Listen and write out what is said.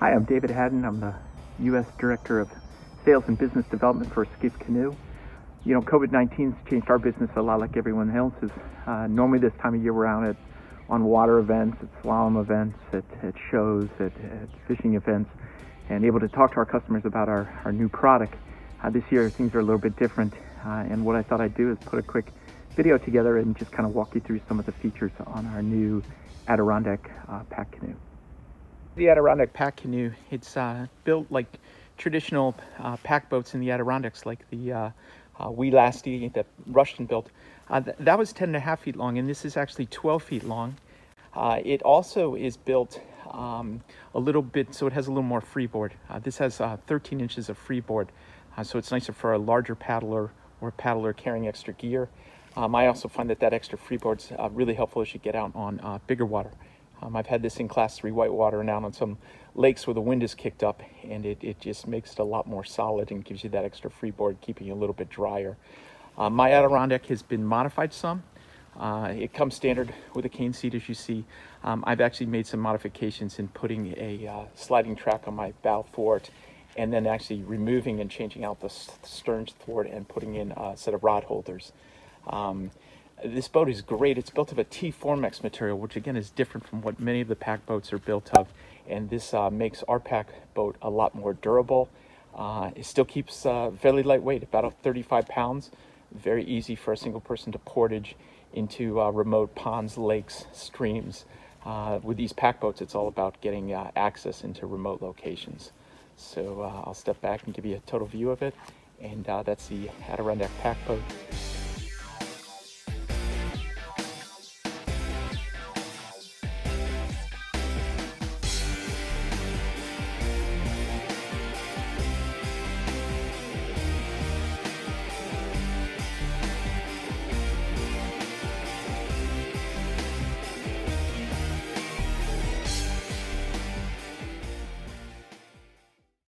Hi, I'm David Hadden. I'm the U.S. Director of Sales and Business Development for Esquif Canoe. You know, COVID-19 has changed our business a lot like everyone else's. Uh, normally this time of year we're out at on water events, at slalom events, at, at shows, at, at, fishing events, and able to talk to our customers about our, our new product. Uh, this year things are a little bit different, uh, and what I thought I'd do is put a quick video together and just kind of walk you through some of the features on our new Adirondack uh, pack canoe. The Adirondack pack canoe, it's uh, built like traditional uh, pack boats in the Adirondacks, like the uh, uh, that Rushton built. Uh, th that was 10 and a half feet long, and this is actually 12 feet long. Uh, it also is built um, a little bit, so it has a little more freeboard. Uh, this has 13 inches of freeboard, so it's nicer for a larger paddler or paddler carrying extra gear. Um, I also find that that extra freeboard's uh, really helpful as you get out on bigger water. Um, I've had this in class three whitewater and out on some lakes where the wind is kicked up and it, it just makes it a lot more solid and gives you that extra freeboard, keeping you a little bit drier. Uh, my Adirondack has been modified some. Uh, it comes standard with a cane seat as you see. Um, I've actually made some modifications in putting a uh, sliding track on my bow thwart and then actually removing and changing out the stern thwart and putting in a set of rod holders. Um, this boat is great. It's built of a T-Formex material, which again is different from what many of the pack boats are built of. And this uh, makes our pack boat a lot more durable. Uh, it still keeps uh, fairly lightweight, about 35 pounds. Very easy for a single person to portage into uh, remote ponds, lakes, streams. Uh, with these pack boats, it's all about getting uh, access into remote locations. So I'll step back and give you a total view of it. And that's the Adirondack pack boat.